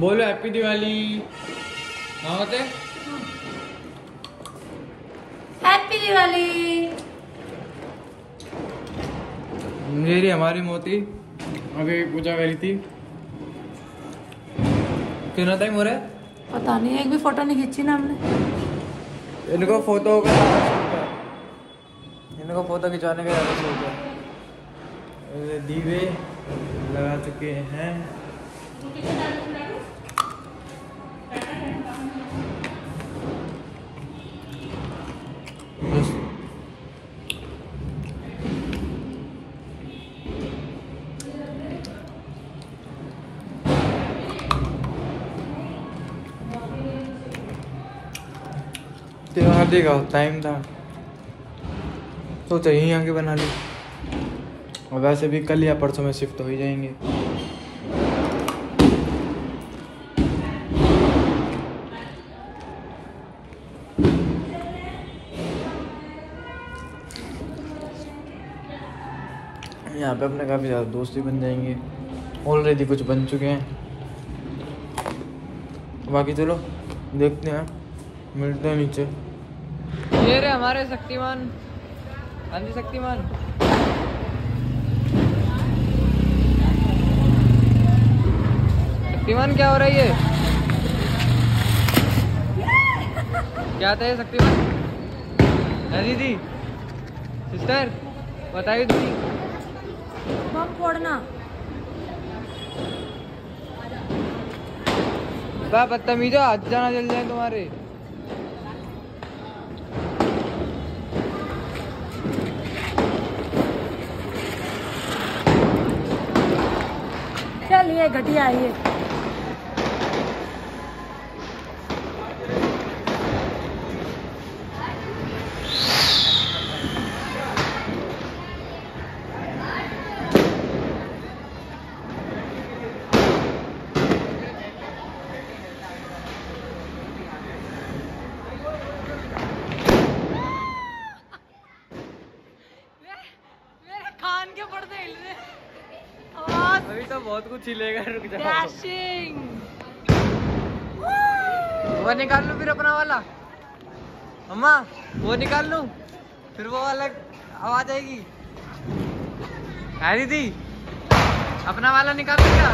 बोलो हैप्पी दिवाली हाँ होते हैप्पी दिवाली रही हमारी मोती। अभी पूजा करी थी। कितना टाइम हो रहा है पता नहीं एक भी फ़ोटो नहीं खींची ना हमने। इनको फ़ोटो का इनको फ़ोटो खिंचवाने का ज़्यादा शौक है दीवे लगा चुके हैं। त्योहार देगा टाइम था। सोचा यहीं आके बना ली। और वैसे भी कल या परसों में शिफ्ट हो ही जाएँगे। यहाँ पे अपने काफ़ी ज़्यादा दोस्त भी बन जाएँगे। ऑलरेडी कुछ बन चुके हैं। बाकी चलो, देखते हैं। मिलते हैं नीचे। ये रे हमारे शक्तिमान। हाँ जी शक्तिमान। शक्तिमान क्या हो रही है क्या था ये शक्तिमान? हाँ दीदी सिस्टर बताइए दीदी बम फोड़ना। बा बदतमीजो हाथ जाना जल जाए तुम्हारे। ये घटिया है ये। के पर्दे हिल रहे अभी तो बहुत कुछ हिलेगा रुक जाओ। क्रैशिंग वो निकाल लूँ फिर अपना वाला। अम्मा वो निकाल लूँ फिर वो अलग आवाज़ आएगी। है दीदी? अपना वाला निकाल लूँ क्या?